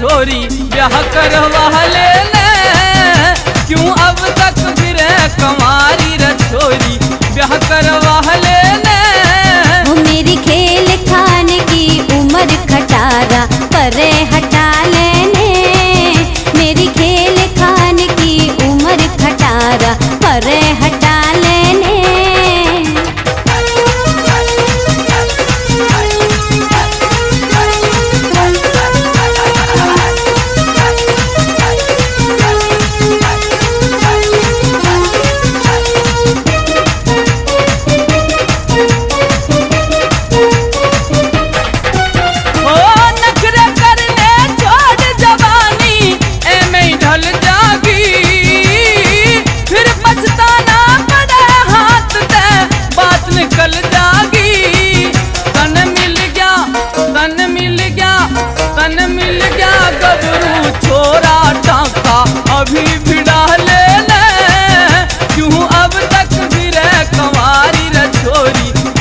छोरी, ब्याह करवा ले ले क्यों अब तक फिर कमारी रे छोरी, ब्याह करवा ले ले वो मेरी खेल खाने की उम्र खटारा, परे हटा लेने। मेरी खेल खाने की उम्र खटारा, परे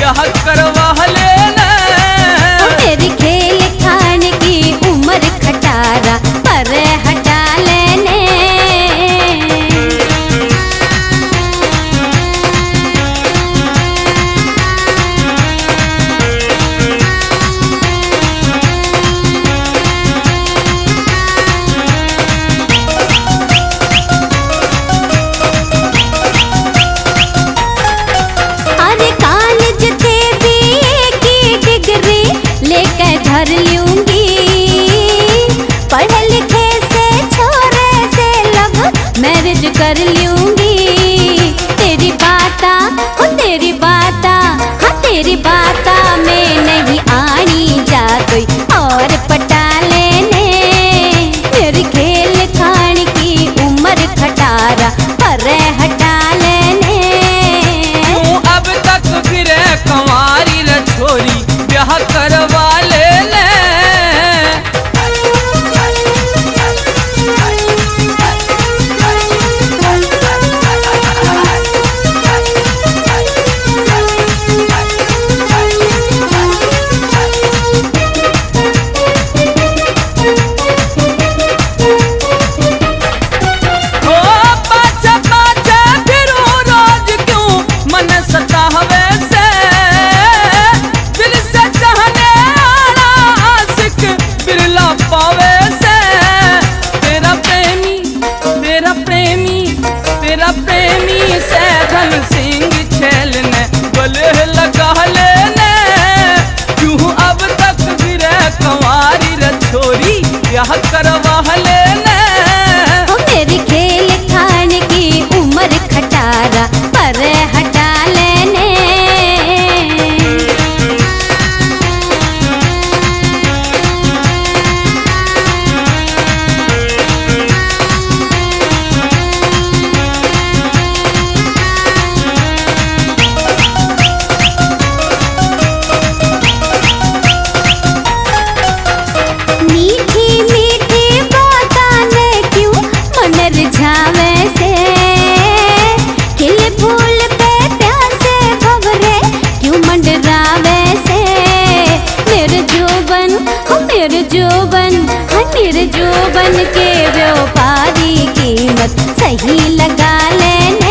छोरी ब्याह कर लूँगी। तेरी बाता हो तेरी बाता हाँ तेरी बाता में नहीं आनी जा कोई और पटा लेने मेरी खेल खाने की उम्र खटारा, पर हटा लेने अब तक फिर कंवारी छोरी ब्याह करवा सतावे से। दिल से चाहने आशिक बिरला पावे से। तेरा प्रेमी तेरा प्रेमी तेरा प्रेमी से धन सिंह छेल ने गले लगा जोबन हो मेरे जोबन हाँ मेरे जोबन के व्यापारी कीमत सही लगा लेने।